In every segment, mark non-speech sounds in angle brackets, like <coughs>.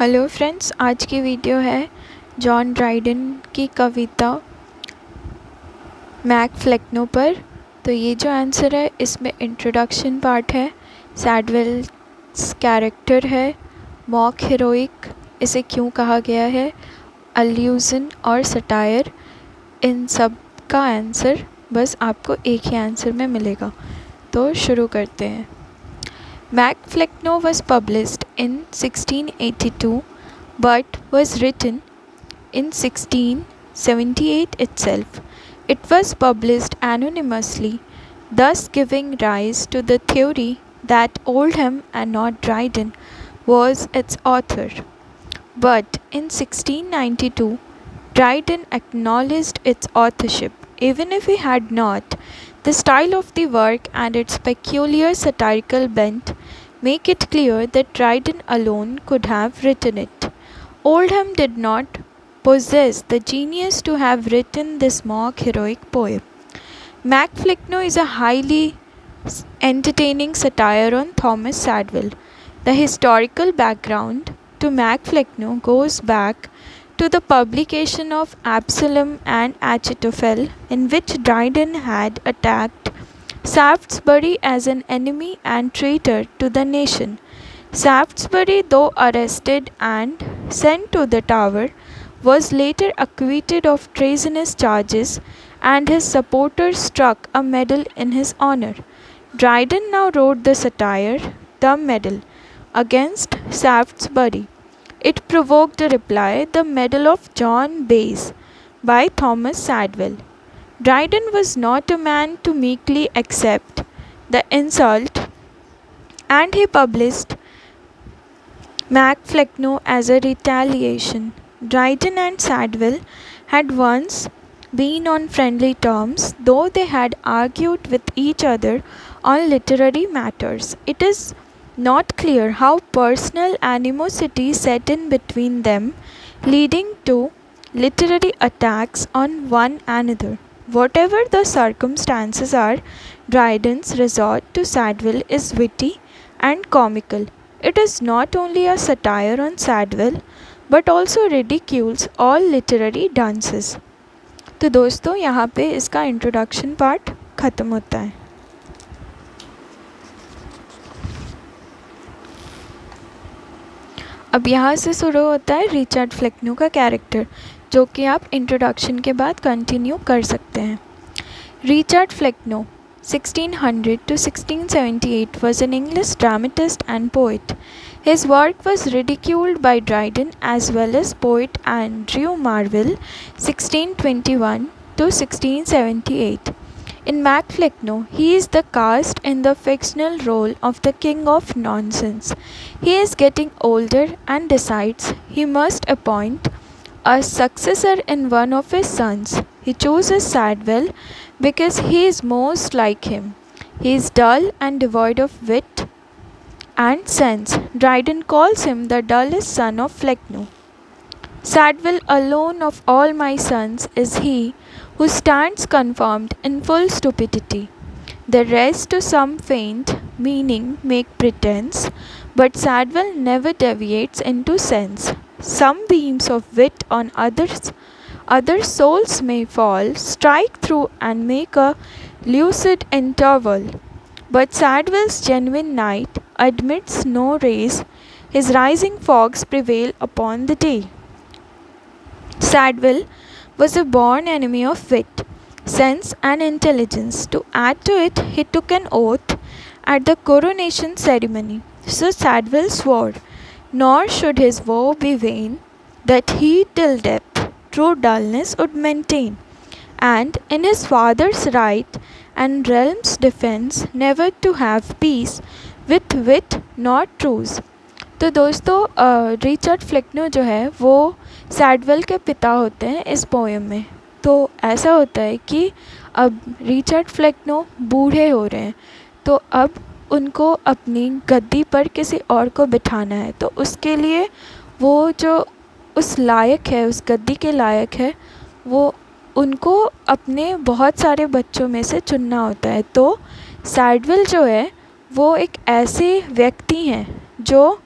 Hello friends आज की video है जॉन ड्राइडन की कविता मैक फ्लेक्नो पर। तो ये जो आंसर है, इसमें इंट्रोडक्शन पार्ट है सैडवेल्स कैरेक्टर है मॉक हीरोइक इसे क्यों कहा गया है अल्यूज़न और सटायर इन सब का आंसर बस आपको एक ही आंसर में मिलेगा। तो शुरू करते हैं। Mac Flecknoe was published in 1682 but was written in 1678 itself. It was published anonymously, thus giving rise to the theory that Oldham and not Dryden was its author. But in 1692, Dryden acknowledged its authorship. Even if he had not, the style of the work and its peculiar satirical bent make it clear that Dryden alone could have written it. Oldham did not possess the genius to have written this mock heroic poem. Mac Flecknoe is a highly entertaining satire on Thomas Sadwell. The historical background to Mac Flecknoe goes back to the publication of Absalom and Achitophel, in which Dryden had attacked Shaftesbury as an enemy and traitor to the nation. Shaftesbury, though arrested and sent to the Tower, was later acquitted of treasonous charges, and his supporters struck a medal in his honor. Dryden now wrote the satire, The Medal, against Shaftesbury. It provoked a reply, The Medal of John Bayes, by Thomas Sadwell. Dryden was not a man to meekly accept the insult, and he published Mac Flecknoe as a retaliation. Dryden and Sadwell had once been on friendly terms, though they had argued with each other on literary matters. It is not clear how personal animosity set in between them, leading to literary attacks on one another. Whatever the circumstances are, Dryden's resort to Sadwell is witty and comical. It is not only a satire on Sadwell, but also ridicules all literary dances. तो दोस्तों यहाँ पे इसका introduction part ख़त्म होता है अब यहाँ से शुरू होता है रिचर्ड फ्लेक्नो का कैरेक्टर जो कि आप इंट्रोडक्शन के बाद कंटिन्यू कर सकते हैं Richard Flecknoe 1600 to 1678 was an English dramatist and poet. His work was ridiculed by Dryden as well as poet Andrew Marvell 1621 to 1678. In Mac Flecknoe, he is the cast in the fictional role of the king of nonsense. He is getting older and decides he must appoint a successor in one of his sons. He chooses Sadwell because he is most like him. He is dull and devoid of wit and sense. Dryden calls him the dullest son of Flecknoe. Sadwell alone of all my sons is he who stands confirmed in full stupidity. The rest to some faint meaning make pretence, but Sadwell never deviates into sense. Some beams of wit on others other souls may fall, strike through and make a lucid interval. But Sadwell's genuine night admits no rays, his rising fogs prevail upon the day. Sadwell was a born enemy of wit, sense, and intelligence. To add to it, he took an oath at the coronation ceremony. So Sadwell swore, nor should his vow be vain, that he till death true dullness would maintain, and in his father's right and realm's defense never to have peace with wit not truce. तो दोस्तों Richard फ्लेक्नो जो है वो सैडवेल के पिता होते हैं इस पोएम में। तो ऐसा होता है कि अब रिचर्ड फ्लेक्नो बूढ़े हो रहे हैं तो अब उनको अपनी गद्दी पर किसी और को बिठाना है। तो उसके लिए वो जो उस लायक है, उस गद्दी के लायक है, वो उनको अपने बहुत सारे बच्चों में से चुनना होता है। तो सैडविल जो है, वो एक ऐसे व्यक्ति हैं जो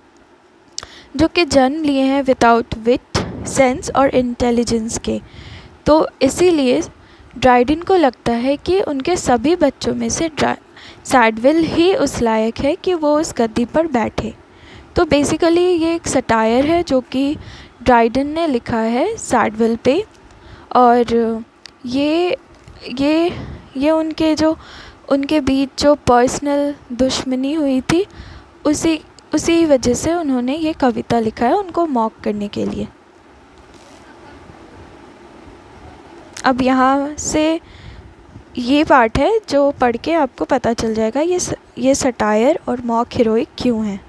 जो कि जन्म लिए हैं विदाउट विट सेंस और इंटेलिजेंस के। तो इसीलिए ड्राइडन को लगता है कि उनके सभी बच्चों में से सैडविल ही उस लायक है कि वो उस गद्दी पर बैठे। तो बेसिकली ये एक सटायर है जो कि ड्राइडन ने लिखा है सैडविल पे। और ये ये ये उनके जो, उनके बीच जो पर्सनल दुश्मनी हुई थी, उसी उसी वजह से उन्होंने ये कविता लिखा है उनको मॉक करने के लिए। अब यहाँ से ये पार्ट है जो पढ़ के आपको पता चल जाएगा ये ये सटायर और मॉक हीरोइक क्यों हैं।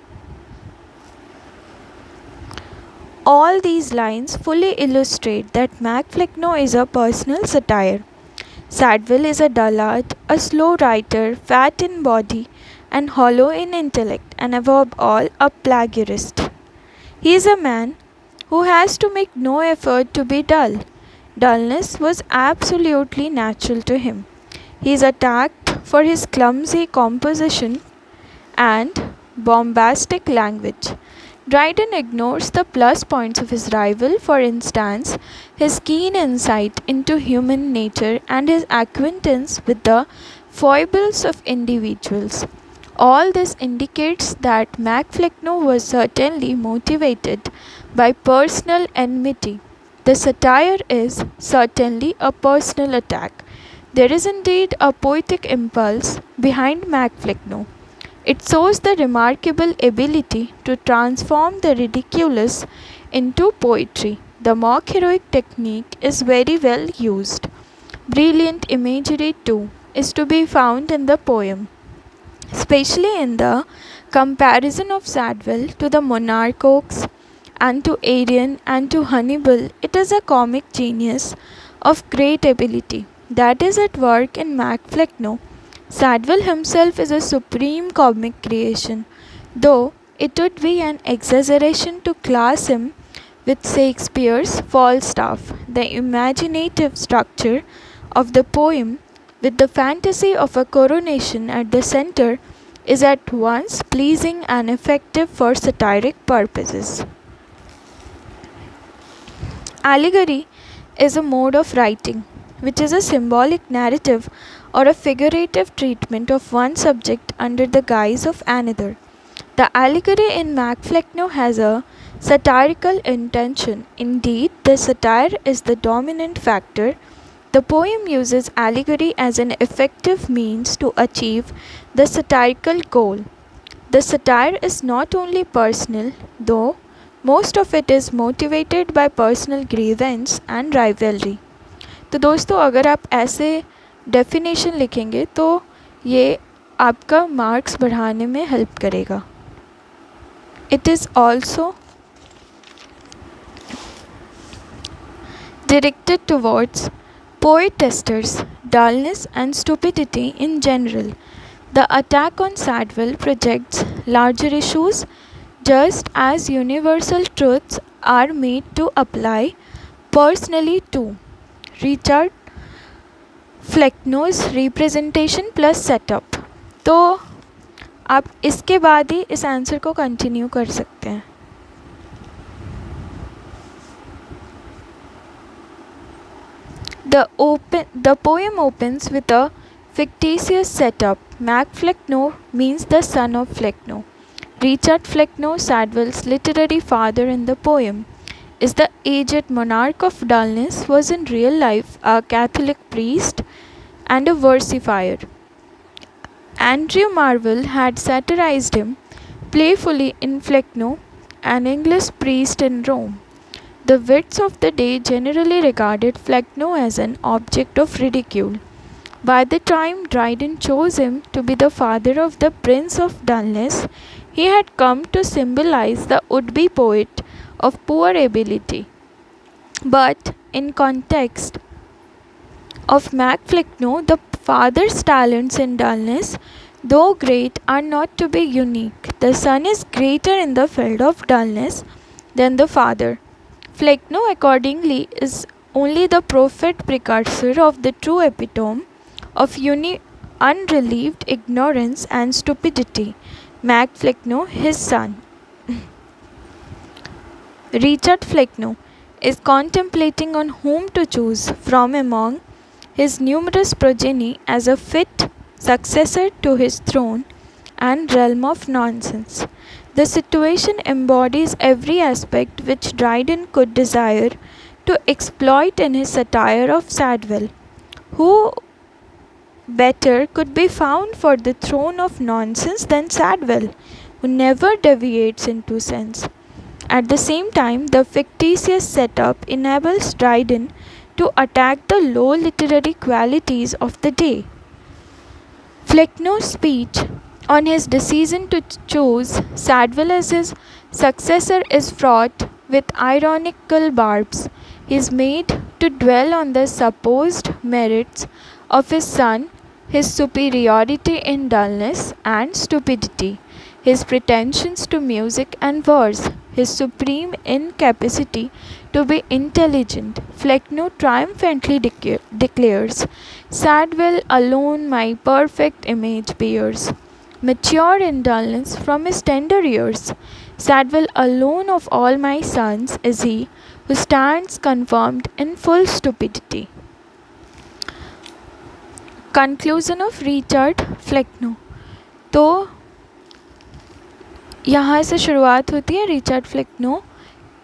All these lines fully illustrate that Mac Flecknoe is a personal satire Shadwell is a dullard a slow writer fat in body and hollow in intellect and above all a plagiarist he is a man who has to make no effort to be dull Dullness was absolutely natural to him. He is attacked for his clumsy composition and bombastic language. Dryden ignores the plus points of his rival, for instance, his keen insight into human nature and his acquaintance with the foibles of individuals. All this indicates that Mac Flecknoe was certainly motivated by personal enmity. The satire is certainly a personal attack. There is indeed a poetic impulse behind Mac Flecknoe. It shows the remarkable ability to transform the ridiculous into poetry. The mock heroic technique is very well used. Brilliant imagery, too, is to be found in the poem especially in the comparison of Sadville to the monarchs and to Arion and to Hannibal, it is a comic genius of great ability that is at work in Mac Flecknoe. Sadville himself is a supreme comic creation, though it would be an exaggeration to class him with Shakespeare's Falstaff. The imaginative structure of the poem with the fantasy of a coronation at the center is at once pleasing and effective for satiric purposes. Allegory is a mode of writing which is a symbolic narrative or a figurative treatment of one subject under the guise of another. The allegory in Mac Flecknoe has a satirical intention. Indeed, the satire is the dominant factor the poem uses allegory as an effective means to achieve the satirical goal. The satire is not only personal, though most of it is motivated by personal grievance and rivalry. तो दोस्तों अगर आप ऐसे definition लिखेंगे तो ये आपका marks बढ़ाने में हेल्प करेगा it is also directed towards poetasters, dullness, and stupidity in general. The attack on Sadville projects larger issues just as universal truths are made to apply personally to Richard Flecknoe's representation plus setup तो आप इसके बाद ही इस answer को continue कर सकते हैं The, open, the poem opens with a fictitious setup. Mac Flecknoe means the son of Flecknoe. Richard Flecknoe, Sadwell's literary father in the poem, is the aged monarch of dullness, was in real life a Catholic priest and a versifier. Andrew Marvell had satirized him playfully in Flecknoe, an English priest in Rome. The wits of the day generally regarded Flecknoe as an object of ridicule. By the time Dryden chose him to be the father of the Prince of Dullness, he had come to symbolize the would be poet of poor ability. But in context of Mac Flecknoe, the father's talents in dullness, though great, are not to be unique. The son is greater in the field of dullness than the father. Flecknoe accordingly is only the prophet precursor of the true epitome of uni- unrelieved ignorance and stupidity. Mac Flecknoe, his son. Richard Flecknoe is contemplating on whom to choose from among his numerous progeny as a fit successor to his throne and realm of nonsense. The situation embodies every aspect which Dryden could desire to exploit in his satire of Shadwell. Who better could be found for the throne of nonsense than Sadwell, who never deviates into sense? At the same time, the fictitious setup enables Dryden to attack the low literary qualities of the day. Flecknoe's speech on his decision to choose Sadwell as his successor is fraught with ironical barbs. He is made to dwell on the supposed merits of his son, his superiority in dullness and stupidity, his pretensions to music and verse, his supreme incapacity to be intelligent. Flecknoe triumphantly declares, Sadwell alone my perfect image bears mature in dullness from his tender years. Sadwell alone of all my sons is he who stands confirmed in full stupidity. Conclusion of Richard Flecknoe तो यहाँ से शुरुआत होती है Richard फ्लेक्नो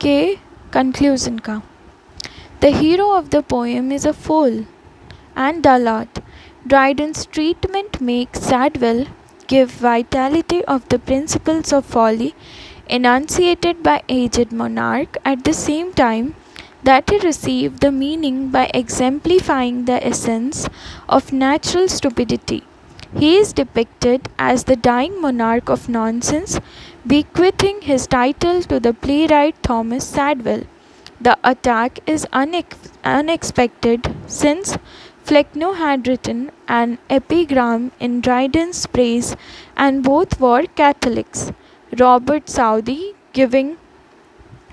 के conclusion का। The hero of the poem is a fool and the lot Dryden's treatment make sad Shadwell give vitality of the principles of folly enunciated by aged monarch at the same time that he received the meaning by exemplifying the essence of natural stupidity. He is depicted as the dying monarch of nonsense, bequeathing his title to the playwright Thomas Sadwell. The attack is unex- unexpected since Flecknoe had written an epigram in Dryden's praise and both were Catholics. Robert Southey giving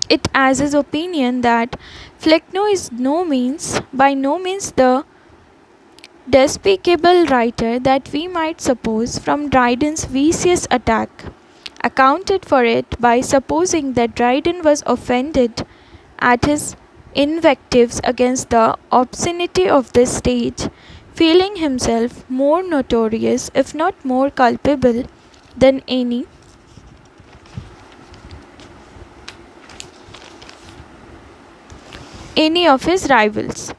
it as his opinion that Flecknoe is no means by no means the despicable writer that we might suppose from Dryden's vicious attack, accounted for it by supposing that Dryden was offended at his invectives against the obscenity of the stage, feeling himself more notorious, if not more culpable, than any any of his rivals.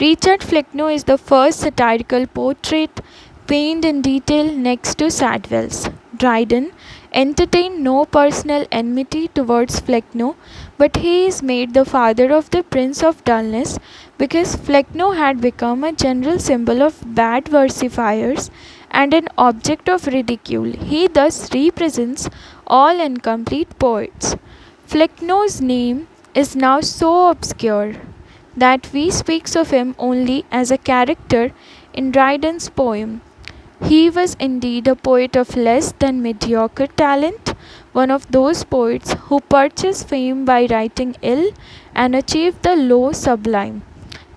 Richard Flecknoe is the first satirical portrait painted in detail next to Sadwell's. Dryden entertained no personal enmity towards Flecknoe, but he is made the father of the Prince of Dullness because Flecknoe had become a general symbol of bad versifiers and an object of ridicule. He thus represents all incomplete poets. Flecknoe's name is now so obscure that we speaks of him only as a character in Dryden's poem. He was indeed a poet of less than mediocre talent, one of those poets who purchase fame by writing ill and achieve the low sublime.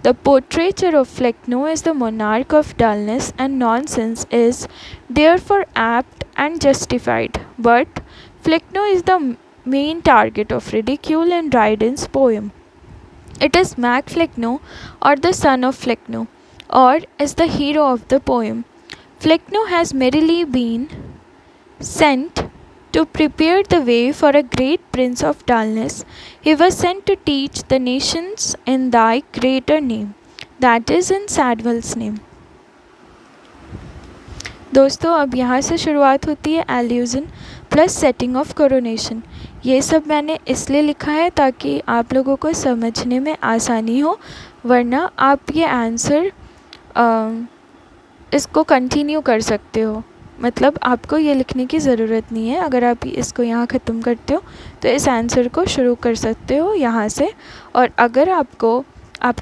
The portraiture of Flecknoe as the monarch of dullness and nonsense is therefore apt and justified, but Flecknoe is the main target of ridicule in Dryden's poem. It is Mac Flecknoe or the son of Flecknoe, or is the hero of the poem. Flecknoe has merely been sent to prepare the way for a great prince of dullness. He was sent to teach the nations in thy greater name, that is in Shadwell's name. दोस्तों अब यहाँ से शुरुआत होती है illusion plus setting of coronation ये सब मैंने इसलिए लिखा है ताकि आप लोगों को समझने में आसानी हो, वरना आप ये आंसर इसको कंटिन्यू कर सकते हो। मतलब आपको ये लिखने की ज़रूरत नहीं है। अगर आप इसको यहाँ ख़त्म करते हो तो इस आंसर को शुरू कर सकते हो यहाँ से। और अगर आपको, आप,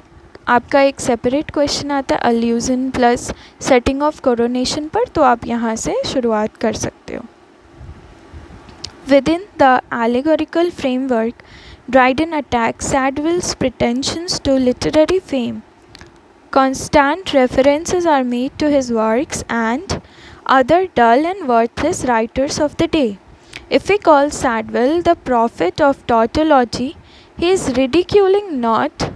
आपका एक सेपरेट क्वेश्चन आता है allusion plus setting of coronation पर तो आप यहाँ से शुरुआत कर सकते हो। Within the allegorical framework, Dryden attacks Sadville's pretensions to literary fame. Constant references are made to his works and other dull and worthless writers of the day. If we call Sadville the prophet of tautology, he is ridiculing not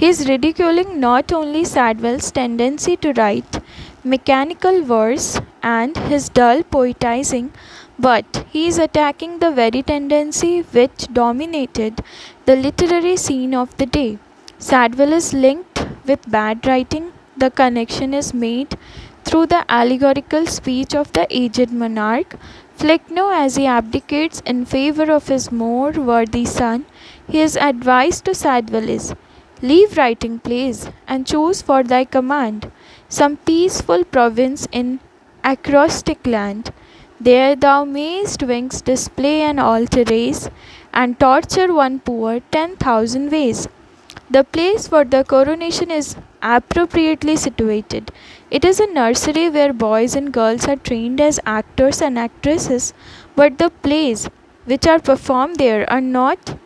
he is ridiculing not only Sadville's tendency to write mechanical verse and his dull poetizing, but he is attacking the very tendency which dominated the literary scene of the day. Sadwell is linked with bad writing. The connection is made through the allegorical speech of the aged monarch. Flecknoe, as he abdicates in favor of his more worthy son, his advice to Sadwell is Leave writing plays and choose for thy command some peaceful province in acrostic land. There thou mayst wings display and alter race, and torture one poor ten thousand ways. The place for the coronation is appropriately situated. It is a nursery where boys and girls are trained as actors and actresses, but the plays which are performed there are not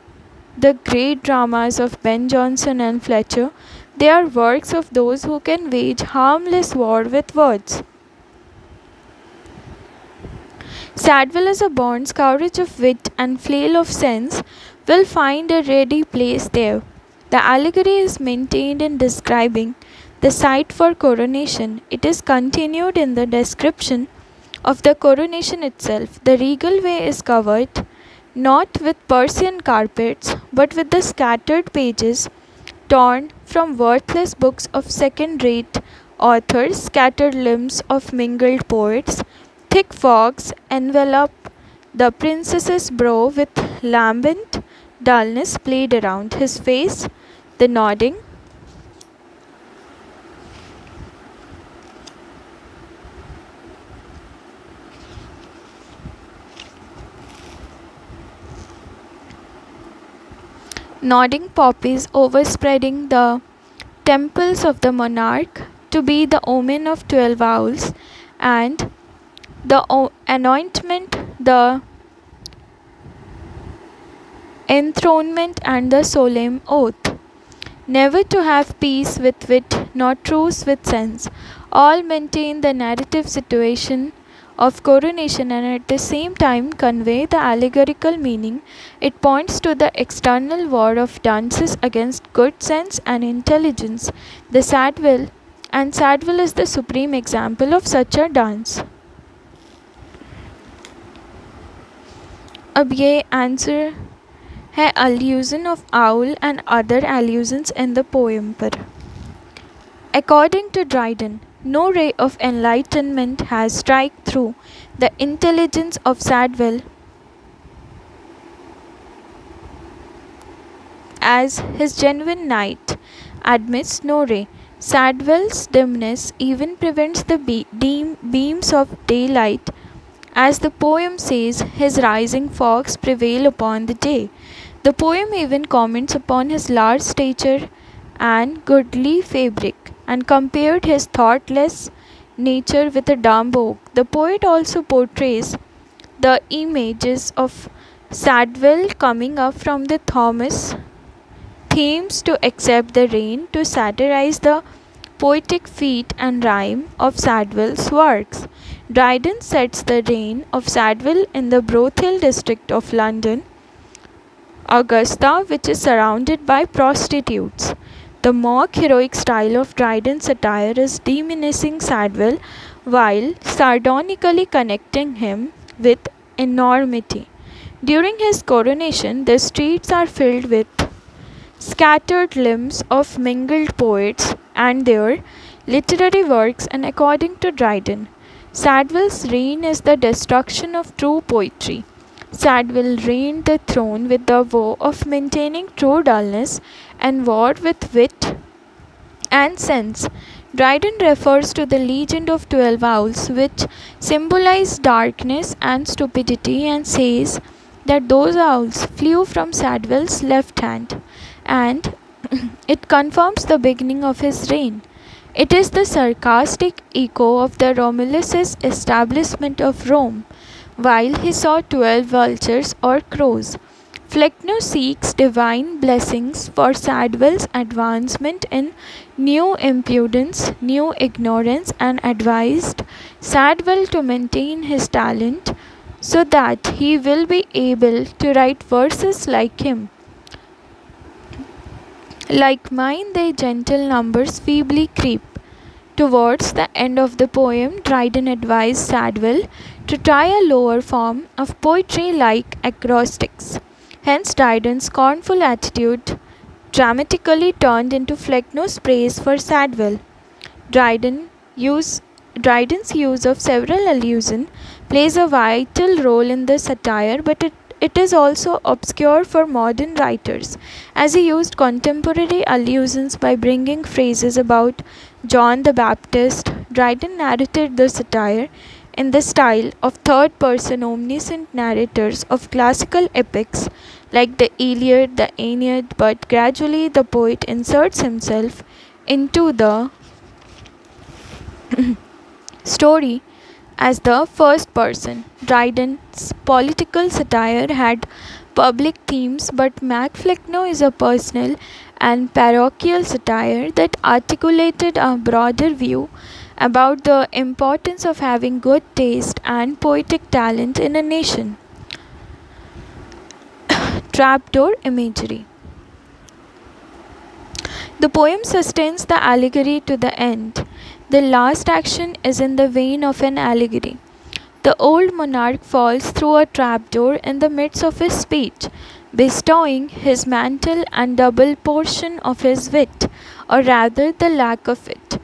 the great dramas of Ben Jonson and Fletcher, they are works of those who can wage harmless war with words. Sadwell as a born scourge of wit and flail of sense will find a ready place there. The allegory is maintained in describing the site for coronation. It is continued in the description of the coronation itself. The regal way is covered not with Persian carpets, but with the scattered pages torn from worthless books of second rate authors, scattered limbs of mingled poets. Thick fogs envelop the princess's brow with lambent dullness played around his face. The nodding nodding poppies overspreading the temples of the monarch to be the omen of twelve owls, and the anointment, the enthronement, and the solemn oath. Never to have peace with wit, nor truce with sense. All maintain the narrative situation of coronation and at the same time convey the allegorical meaning. It points to the external war of dances against good sense and intelligence. The Sadwell and Sadwell is the supreme example of such a dance. अब ये answer है allusion of owl and other allusions in the poem पर According to Dryden, no ray of enlightenment has strike through the intelligence of Sadwell as his genuine night admits no ray. Sadwell's dimness even prevents the be beams of daylight. As the poem says, his rising fogs prevail upon the day. The poem even comments upon his large stature and goodly fabric and compared his thoughtless nature with a dumb oak. The poet also portrays the images of Sadwell coming up from the Thomas themes to accept the rain to satirize the poetic feat and rhyme of Sadwell's works. Dryden sets the reign of Sadwell in the Brothill district of London, Augusta, which is surrounded by prostitutes. The mock heroic style of Dryden's satire is diminishing Sadwell while sardonically connecting him with enormity. During his coronation, the streets are filled with scattered limbs of mingled poets and their literary works, and according to Dryden, Sadwell's reign is the destruction of true poetry. Sadwell reigned the throne with the vow of maintaining true dullness and war with wit and sense. Dryden refers to the legend of twelve owls, which symbolize darkness and stupidity, and says that those owls flew from Sadwell's left hand, and <clears throat> it confirms the beginning of his reign. It is the sarcastic echo of the Romulus's establishment of Rome while he saw twelve vultures or crows. Flecknoe seeks divine blessings for Sadwell's advancement in new impudence, new ignorance, and advised Sadwell to maintain his talent so that he will be able to write verses like him. Like mine, they gentle numbers feebly creep. Towards the end of the poem, Dryden advised Sadwell to try a lower form of poetry like acrostics. Hence, Dryden's scornful attitude dramatically turned into Flecknoe's praise for Sadwell. Dryden use, Dryden's use of several allusions plays a vital role in the satire, but it, it is also obscure for modern writers, as he used contemporary allusions by bringing phrases about John the Baptist. Dryden narrated the satire in the style of third person omniscient narrators of classical epics like the Iliad, the Aeneid, but gradually the poet inserts himself into the <clears throat> story as the first person. Dryden's political satire had public themes, but Mac Flecknoe is a personal and parochial satire that articulated a broader view about the importance of having good taste and poetic talent in a nation. <coughs> Trapdoor imagery. The poem sustains the allegory to the end. The last action is in the vein of an allegory. The old monarch falls through a trapdoor in the midst of his speech, bestowing his mantle and double portion of his wit, or rather the lack of it,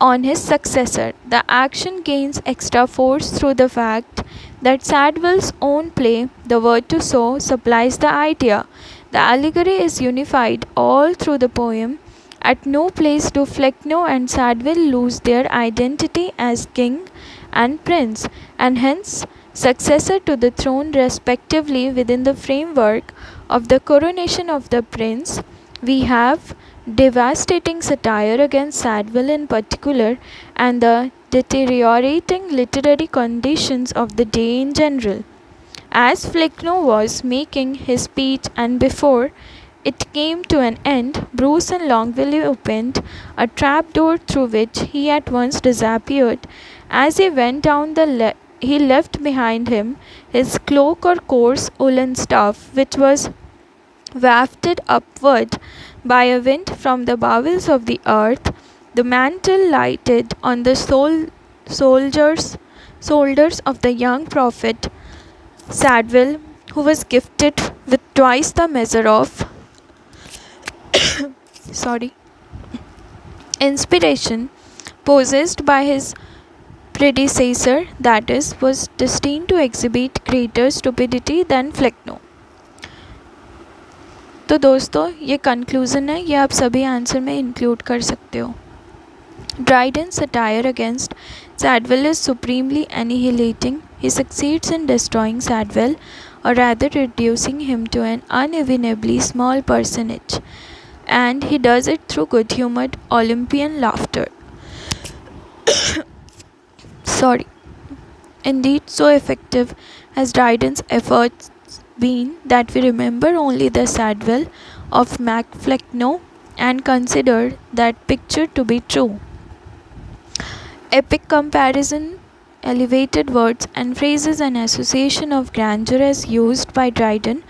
on his successor. The action gains extra force through the fact that Sadwell's own play, The Virtuoso, supplies the idea. The allegory is unified all through the poem. At no place do Flecknoe and Sadwell lose their identity as king and prince, and hence successor to the throne respectively within the framework of the coronation of the prince. We have devastating satire against Shadwell in particular and the deteriorating literary conditions of the day in general. As Flecknoe was making his speech and before it came to an end, Bruce and Longvil opened a trapdoor through which he at once disappeared. As he went down the le he left behind him his cloak or coarse woolen stuff, which was wafted upward by a wind from the bowels of the earth, the mantle lighted on the sol- soldiers, shoulders of the young prophet Shadwell, who was gifted with twice the measure of <coughs> sorry inspiration possessed by his predecessor, that is, was destined to exhibit greater stupidity than Flecknoe. तो दोस्तों, ये conclusion है। ये आप सभी answer में include कर सकते हो। Dryden satire against Shadwell is supremely annihilating he succeeds in destroying Shadwell और rather reducing him to an unenviably small personage and he does it through good humour Olympian laughter sorry in indeed so effective as Dryden's efforts been that we remember only the Shadwell of Mac Flecknoe and consider that picture to be true. Epic comparison, elevated words and phrases and association of grandeur as used by Dryden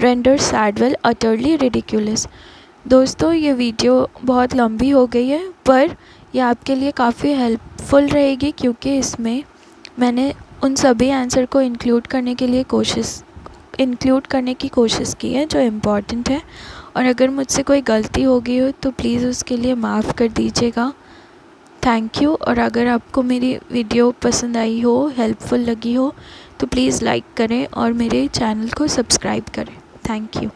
render Shadwell utterly ridiculous. दोस्तों ये video बहुत लंबी हो गई है पर ये आपके लिए काफ़ी हेल्पफुल रहेगी क्योंकि इसमें मैंने उन सभी आंसर को इंक्लूड करने के लिए कोशिश इंक्लूड करने की कोशिश की है, जो इंपॉर्टेंट है। और अगर मुझसे कोई गलती हो गई हो तो प्लीज़ उसके लिए माफ़ कर दीजिएगा। थैंक यू और अगर आपको मेरी वीडियो पसंद आई हो हेल्पफुल लगी हो तो प्लीज़ लाइक करें और मेरे चैनल को सब्सक्राइब करें। Thank you